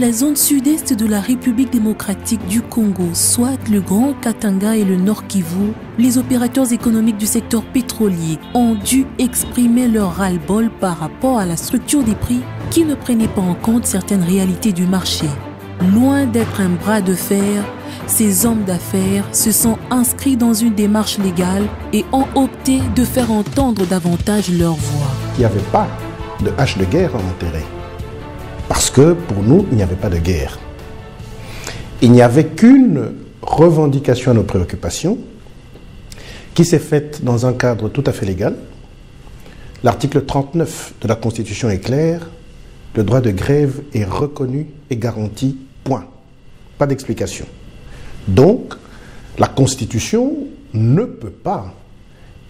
la zone sud-est de la République démocratique du Congo, soit le Grand Katanga et le Nord Kivu, les opérateurs économiques du secteur pétrolier ont dû exprimer leur ras-le-bol par rapport à la structure des prix qui ne prenait pas en compte certaines réalités du marché. Loin d'être un bras de fer, ces hommes d'affaires se sont inscrits dans une démarche légale et ont opté de faire entendre davantage leur voix. Il n'y avait pas de hache de guerre en intérêt. Que pour nous, il n'y avait pas de guerre. Il n'y avait qu'une revendication à nos préoccupations qui s'est faite dans un cadre tout à fait légal. L'article 39 de la Constitution est clair. Le droit de grève est reconnu et garanti. Point. Pas d'explication. Donc, la Constitution ne peut pas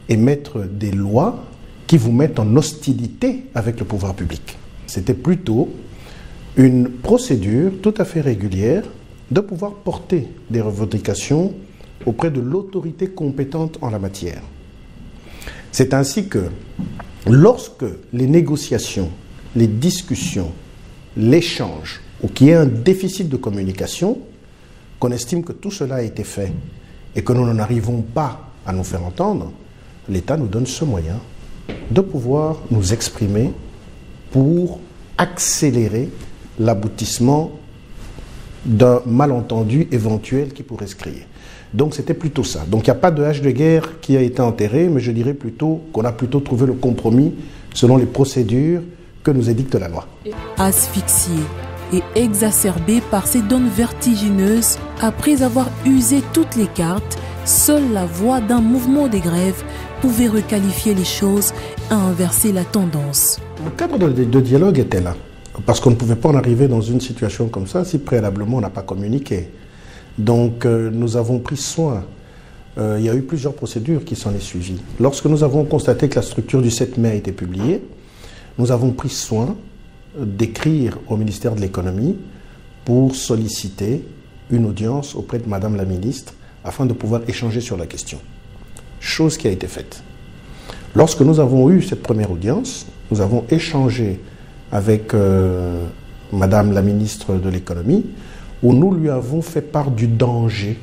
émettre des lois qui vous mettent en hostilité avec le pouvoir public. C'était plutôt une procédure tout à fait régulière de pouvoir porter des revendications auprès de l'autorité compétente en la matière. C'est ainsi que lorsque les négociations, les discussions, l'échange, ou qu'il y ait un déficit de communication, qu'on estime que tout cela a été fait et que nous n'en arrivons pas à nous faire entendre, l'État nous donne ce moyen de pouvoir nous exprimer pour accélérer l'aboutissement d'un malentendu éventuel qui pourrait se créer. Donc c'était plutôt ça. Donc il n'y a pas de hache de guerre qui a été enterré, mais je dirais plutôt qu'on a plutôt trouvé le compromis selon les procédures que nous édicte la loi. Asphyxié et exacerbé par ces donnes vertigineuses, après avoir usé toutes les cartes, seule la voix d'un mouvement des grèves pouvait requalifier les choses et inverser la tendance. Le cadre de dialogue était là. Parce qu'on ne pouvait pas en arriver dans une situation comme ça si préalablement on n'a pas communiqué. Donc euh, nous avons pris soin. Euh, il y a eu plusieurs procédures qui s'en est suivies. Lorsque nous avons constaté que la structure du 7 mai a été publiée, nous avons pris soin d'écrire au ministère de l'économie pour solliciter une audience auprès de Madame la ministre afin de pouvoir échanger sur la question. Chose qui a été faite. Lorsque nous avons eu cette première audience, nous avons échangé avec euh, Madame la ministre de l'économie, où nous lui avons fait part du danger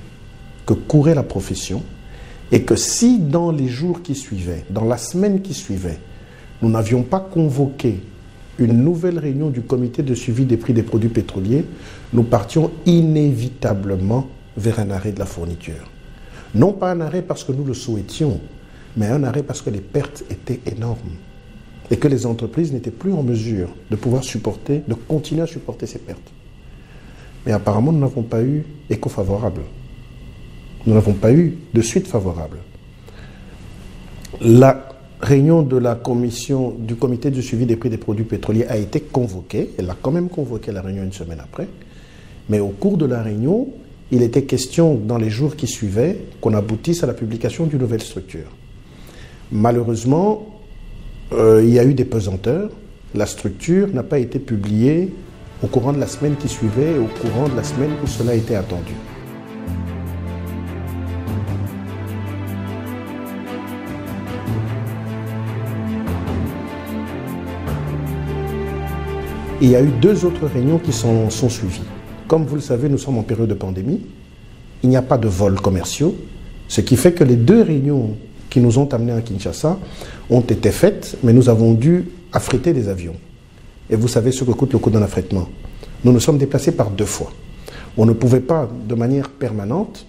que courait la profession et que si dans les jours qui suivaient, dans la semaine qui suivait, nous n'avions pas convoqué une nouvelle réunion du comité de suivi des prix des produits pétroliers, nous partions inévitablement vers un arrêt de la fourniture. Non pas un arrêt parce que nous le souhaitions, mais un arrêt parce que les pertes étaient énormes et que les entreprises n'étaient plus en mesure de pouvoir supporter, de continuer à supporter ces pertes. Mais apparemment, nous n'avons pas eu écho favorable. Nous n'avons pas eu de suite favorable. La réunion de la commission du comité de suivi des prix des produits pétroliers a été convoquée. Elle a quand même convoqué la réunion une semaine après. Mais au cours de la réunion, il était question dans les jours qui suivaient qu'on aboutisse à la publication d'une nouvelle structure. Malheureusement, il y a eu des pesanteurs. La structure n'a pas été publiée au courant de la semaine qui suivait et au courant de la semaine où cela était attendu. il y a eu deux autres réunions qui sont, sont suivies. Comme vous le savez, nous sommes en période de pandémie. Il n'y a pas de vols commerciaux, ce qui fait que les deux réunions qui nous ont amenés à Kinshasa ont été faites, mais nous avons dû affréter des avions. Et vous savez ce que coûte le coût d'un affrètement? Nous nous sommes déplacés par deux fois. On ne pouvait pas, de manière permanente,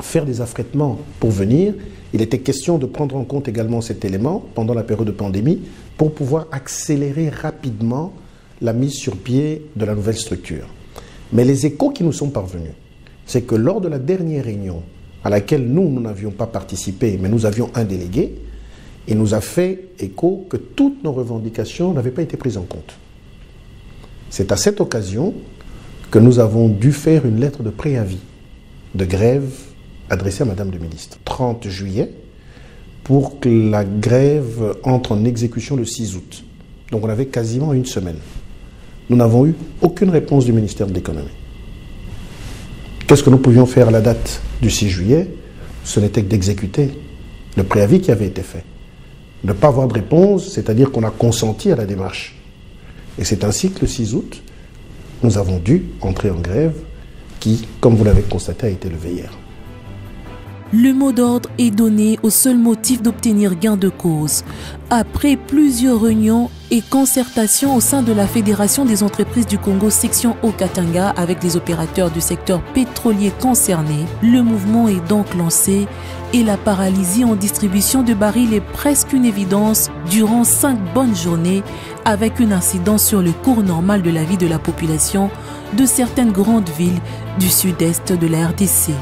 faire des affrètements pour venir. Il était question de prendre en compte également cet élément pendant la période de pandémie pour pouvoir accélérer rapidement la mise sur pied de la nouvelle structure. Mais les échos qui nous sont parvenus, c'est que lors de la dernière réunion, à laquelle nous, nous n'avions pas participé, mais nous avions un délégué, il nous a fait écho que toutes nos revendications n'avaient pas été prises en compte. C'est à cette occasion que nous avons dû faire une lettre de préavis de grève adressée à Madame le ministre. 30 juillet, pour que la grève entre en exécution le 6 août. Donc on avait quasiment une semaine. Nous n'avons eu aucune réponse du ministère de l'économie. Qu'est-ce que nous pouvions faire à la date? Du 6 juillet Ce n'était que d'exécuter le préavis qui avait été fait. Ne pas avoir de réponse, c'est-à-dire qu'on a consenti à la démarche. Et c'est ainsi que le 6 août, nous avons dû entrer en grève qui, comme vous l'avez constaté, a été levé hier. Le mot d'ordre est donné au seul motif d'obtenir gain de cause. Après plusieurs réunions et concertations au sein de la Fédération des entreprises du Congo section Okatanga avec les opérateurs du secteur pétrolier concernés, le mouvement est donc lancé et la paralysie en distribution de barils est presque une évidence durant cinq bonnes journées avec une incidence sur le cours normal de la vie de la population de certaines grandes villes du sud-est de la RDC.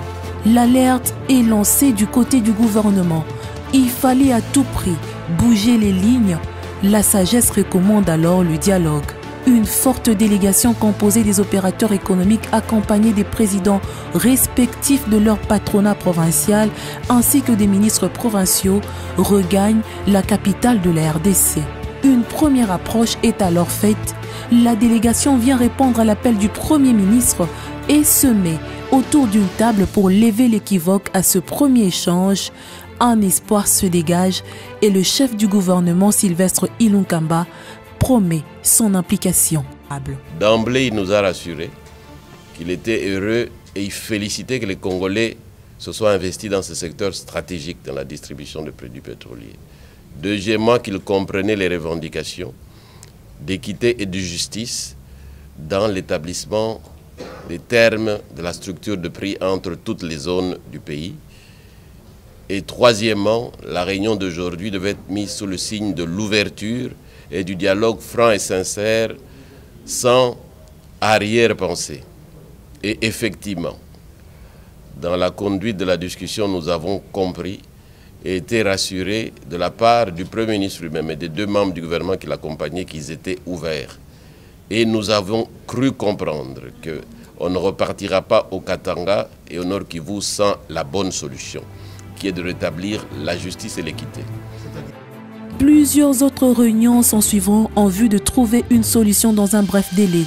L'alerte est lancée du côté du gouvernement. Il fallait à tout prix bouger les lignes. La sagesse recommande alors le dialogue. Une forte délégation composée des opérateurs économiques accompagnés des présidents respectifs de leur patronat provincial ainsi que des ministres provinciaux regagne la capitale de la RDC. Une première approche est alors faite. La délégation vient répondre à l'appel du Premier ministre et se met autour d'une table pour lever l'équivoque à ce premier échange. Un espoir se dégage et le chef du gouvernement Sylvestre Ilunkamba promet son implication. D'emblée, il nous a rassuré qu'il était heureux et il félicitait que les Congolais se soient investis dans ce secteur stratégique dans la distribution de produits pétroliers. Deuxièmement, qu'il comprenait les revendications d'équité et de justice dans l'établissement des termes de la structure de prix entre toutes les zones du pays. Et troisièmement, la réunion d'aujourd'hui devait être mise sous le signe de l'ouverture et du dialogue franc et sincère sans arrière-pensée. Et effectivement, dans la conduite de la discussion, nous avons compris et été rassurés de la part du Premier ministre lui-même et des deux membres du gouvernement qui l'accompagnaient qu'ils étaient ouverts. Et nous avons cru comprendre que on ne repartira pas au Katanga et au Nord Kivu sans la bonne solution, qui est de rétablir la justice et l'équité. Plusieurs autres réunions s'en suivront en vue de trouver une solution dans un bref délai.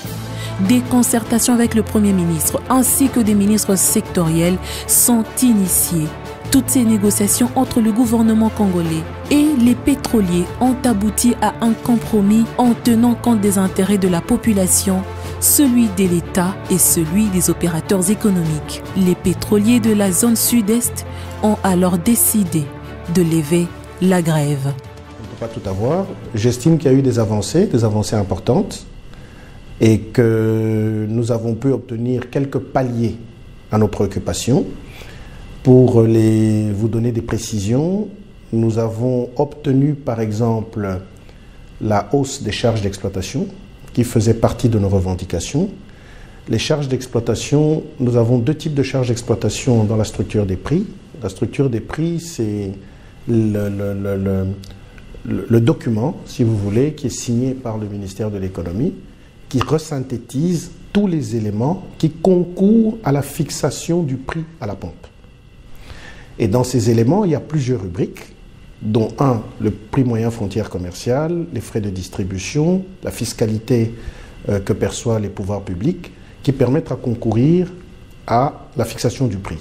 Des concertations avec le Premier ministre ainsi que des ministres sectoriels sont initiées. Toutes ces négociations entre le gouvernement congolais et les pétroliers ont abouti à un compromis en tenant compte des intérêts de la population celui de l'État et celui des opérateurs économiques. Les pétroliers de la zone sud-est ont alors décidé de lever la grève. On ne peut pas tout avoir. J'estime qu'il y a eu des avancées, des avancées importantes, et que nous avons pu obtenir quelques paliers à nos préoccupations. Pour vous donner des précisions, nous avons obtenu par exemple la hausse des charges d'exploitation qui faisait partie de nos revendications. Les charges d'exploitation, nous avons deux types de charges d'exploitation dans la structure des prix. La structure des prix, c'est le, le, document, si vous voulez, qui est signé par le ministère de l'économie, qui resynthétise tous les éléments qui concourent à la fixation du prix à la pompe. Et dans ces éléments, il y a plusieurs rubriques dont un, le prix moyen frontière commerciale, les frais de distribution, la fiscalité euh, que perçoivent les pouvoirs publics, qui permettent à concourir à la fixation du prix.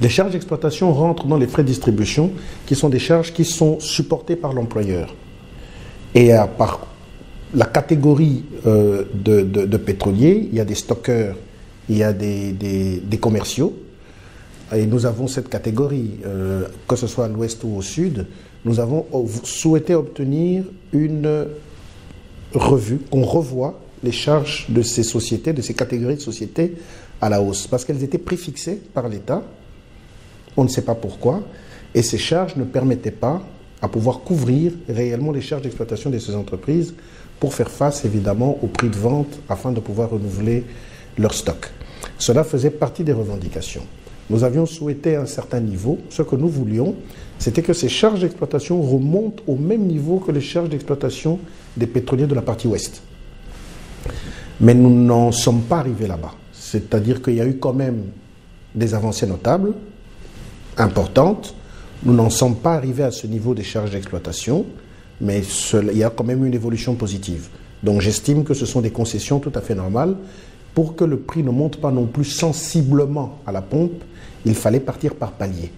Les charges d'exploitation rentrent dans les frais de distribution, qui sont des charges qui sont supportées par l'employeur. Et par la catégorie euh, de, pétroliers, il y a des stockeurs, il y a des commerciaux, et nous avons cette catégorie, euh, que ce soit à l'ouest ou au sud, nous avons souhaité obtenir une revue, qu'on revoie les charges de ces sociétés, de ces catégories de sociétés à la hausse, parce qu'elles étaient préfixées par l'État, on ne sait pas pourquoi, et ces charges ne permettaient pas à pouvoir couvrir réellement les charges d'exploitation de ces entreprises pour faire face évidemment au prix de vente afin de pouvoir renouveler leur stock. Cela faisait partie des revendications. Nous avions souhaité un certain niveau. Ce que nous voulions, c'était que ces charges d'exploitation remontent au même niveau que les charges d'exploitation des pétroliers de la partie ouest. Mais nous n'en sommes pas arrivés là-bas. C'est-à-dire qu'il y a eu quand même des avancées notables, importantes. Nous n'en sommes pas arrivés à ce niveau des charges d'exploitation, mais il y a quand même une évolution positive. Donc j'estime que ce sont des concessions tout à fait normales pour que le prix ne monte pas non plus sensiblement à la pompe, il fallait partir par palier.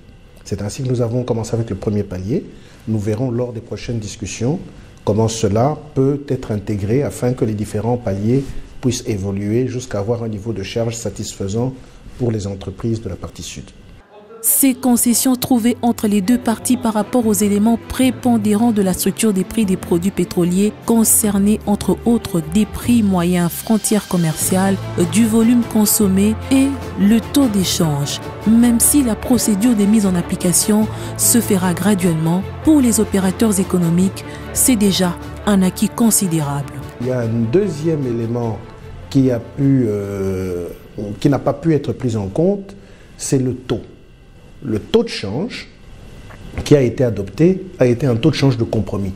C'est ainsi que nous avons commencé avec le premier palier. Nous verrons lors des prochaines discussions comment cela peut être intégré afin que les différents paliers puisse évoluer jusqu'à avoir un niveau de charge satisfaisant pour les entreprises de la partie sud. Ces concessions trouvées entre les deux parties par rapport aux éléments prépondérants de la structure des prix des produits pétroliers concernés entre autres des prix moyens frontières commerciales, du volume consommé et le taux d'échange. Même si la procédure des mises en application se fera graduellement, pour les opérateurs économiques, c'est déjà un acquis considérable. Il y a un deuxième élément qui euh, n'a pas pu être pris en compte, c'est le taux le taux de change qui a été adopté a été un taux de change de compromis.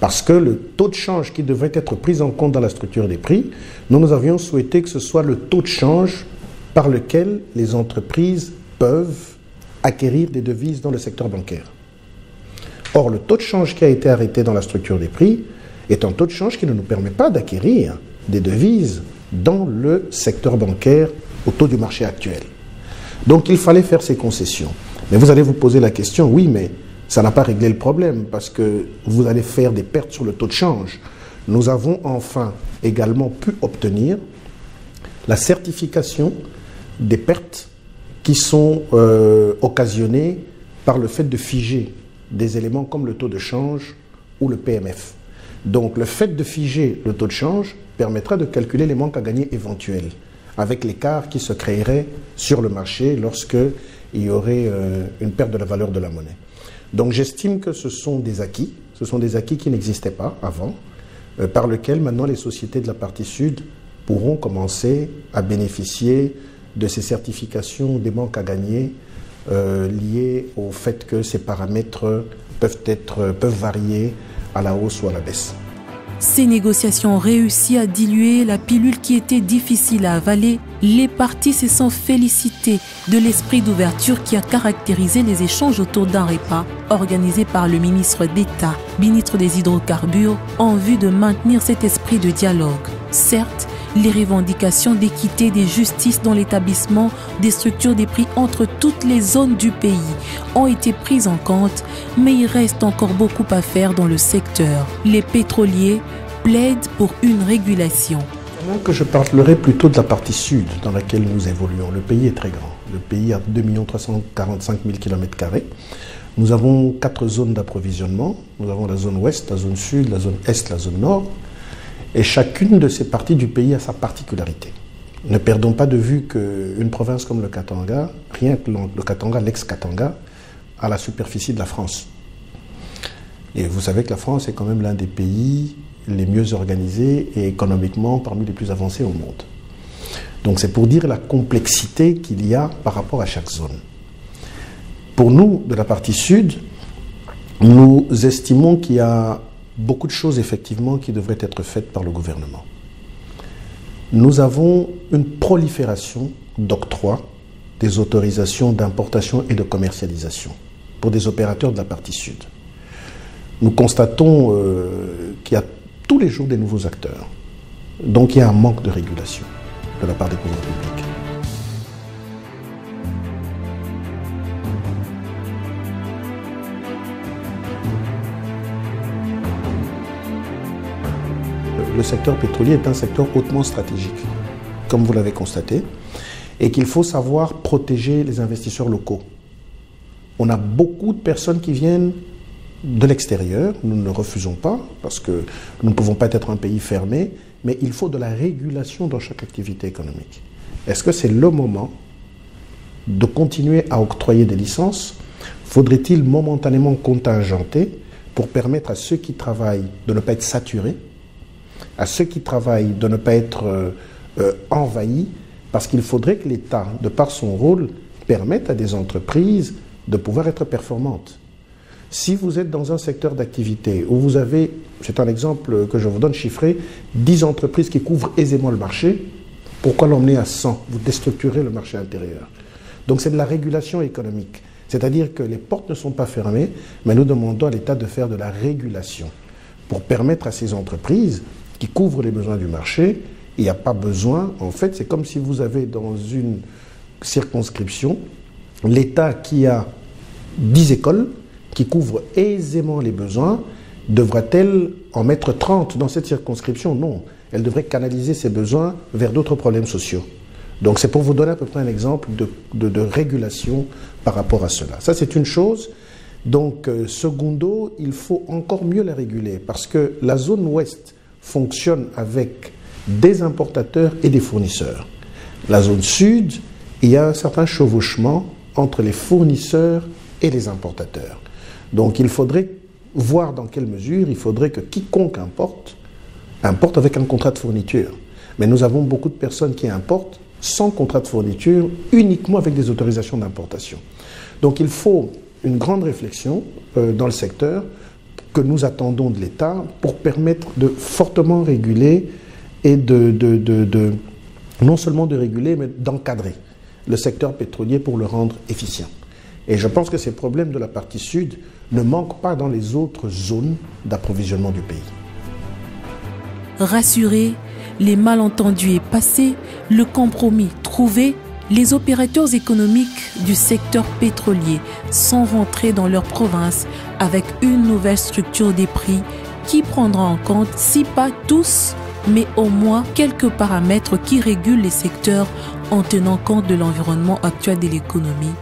Parce que le taux de change qui devrait être pris en compte dans la structure des prix, nous, nous avions souhaité que ce soit le taux de change par lequel les entreprises peuvent acquérir des devises dans le secteur bancaire. Or, le taux de change qui a été arrêté dans la structure des prix est un taux de change qui ne nous permet pas d'acquérir des devises dans le secteur bancaire au taux du marché actuel. Donc il fallait faire ces concessions. Mais vous allez vous poser la question, oui, mais ça n'a pas réglé le problème parce que vous allez faire des pertes sur le taux de change. Nous avons enfin également pu obtenir la certification des pertes qui sont euh, occasionnées par le fait de figer des éléments comme le taux de change ou le PMF. Donc le fait de figer le taux de change permettra de calculer les manques à gagner éventuels avec l'écart qui se créerait sur le marché lorsque il y aurait euh, une perte de la valeur de la monnaie. Donc j'estime que ce sont des acquis, ce sont des acquis qui n'existaient pas avant, euh, par lesquels maintenant les sociétés de la partie sud pourront commencer à bénéficier de ces certifications des banques à gagner euh, liées au fait que ces paramètres peuvent, être, peuvent varier à la hausse ou à la baisse. Ces négociations ont réussi à diluer la pilule qui était difficile à avaler. Les parties se sont félicitées de l'esprit d'ouverture qui a caractérisé les échanges autour d'un repas organisé par le ministre d'État, ministre des Hydrocarbures, en vue de maintenir cet esprit de dialogue. Certes, les revendications d'équité et de justice dans l'établissement des structures des prix entre toutes les zones du pays ont été prises en compte, mais il reste encore beaucoup à faire dans le secteur. Les pétroliers plaident pour une régulation. Que je parlerai plutôt de la partie sud dans laquelle nous évoluons. Le pays est très grand. Le pays a 2 345 000 km. Nous avons quatre zones d'approvisionnement. Nous avons la zone ouest, la zone sud, la zone est, la zone nord. Et chacune de ces parties du pays a sa particularité. Ne perdons pas de vue qu'une province comme le Katanga, rien que le Katanga, l'ex-Katanga, a la superficie de la France. Et vous savez que la France est quand même l'un des pays les mieux organisés et économiquement parmi les plus avancés au monde. Donc c'est pour dire la complexité qu'il y a par rapport à chaque zone. Pour nous, de la partie sud, nous estimons qu'il y a beaucoup de choses effectivement qui devraient être faites par le gouvernement. Nous avons une prolifération d'octroi des autorisations d'importation et de commercialisation pour des opérateurs de la partie sud. Nous constatons euh, qu'il y a tous les jours des nouveaux acteurs. Donc il y a un manque de régulation de la part des pouvoirs publics. Le secteur pétrolier est un secteur hautement stratégique, comme vous l'avez constaté, et qu'il faut savoir protéger les investisseurs locaux. On a beaucoup de personnes qui viennent de l'extérieur, nous ne refusons pas, parce que nous ne pouvons pas être un pays fermé, mais il faut de la régulation dans chaque activité économique. Est-ce que c'est le moment de continuer à octroyer des licences? Faudrait-il momentanément contingenter pour permettre à ceux qui travaillent de ne pas être saturés à ceux qui travaillent de ne pas être euh, euh, envahis, parce qu'il faudrait que l'État, de par son rôle, permette à des entreprises de pouvoir être performantes. Si vous êtes dans un secteur d'activité où vous avez, c'est un exemple que je vous donne chiffré, 10 entreprises qui couvrent aisément le marché, pourquoi l'emmener à 100 Vous déstructurez le marché intérieur. Donc c'est de la régulation économique. C'est-à-dire que les portes ne sont pas fermées, mais nous demandons à l'État de faire de la régulation pour permettre à ces entreprises qui couvre les besoins du marché. Il n'y a pas besoin, en fait, c'est comme si vous avez dans une circonscription l'État qui a 10 écoles qui couvrent aisément les besoins, devra-t-elle en mettre 30 dans cette circonscription? Non. elle devrait canaliser ses besoins vers d'autres problèmes sociaux. Donc c'est pour vous donner à peu près un exemple de, régulation par rapport à cela. Ça c'est une chose. Donc euh, secondo, il faut encore mieux la réguler parce que la zone ouest fonctionne avec des importateurs et des fournisseurs. La zone sud, il y a un certain chevauchement entre les fournisseurs et les importateurs. Donc il faudrait voir dans quelle mesure il faudrait que quiconque importe, importe avec un contrat de fourniture. Mais nous avons beaucoup de personnes qui importent sans contrat de fourniture, uniquement avec des autorisations d'importation. Donc il faut une grande réflexion euh, dans le secteur que nous attendons de l'État pour permettre de fortement réguler et de, de, de non seulement de réguler, mais d'encadrer le secteur pétrolier pour le rendre efficient. Et je pense que ces problèmes de la partie sud ne manquent pas dans les autres zones d'approvisionnement du pays. Rassurés, les malentendus est passé, le compromis trouvé, les opérateurs économiques du secteur pétrolier sont rentrés dans leur province avec une nouvelle structure des prix qui prendra en compte, si pas tous, mais au moins quelques paramètres qui régulent les secteurs en tenant compte de l'environnement actuel de l'économie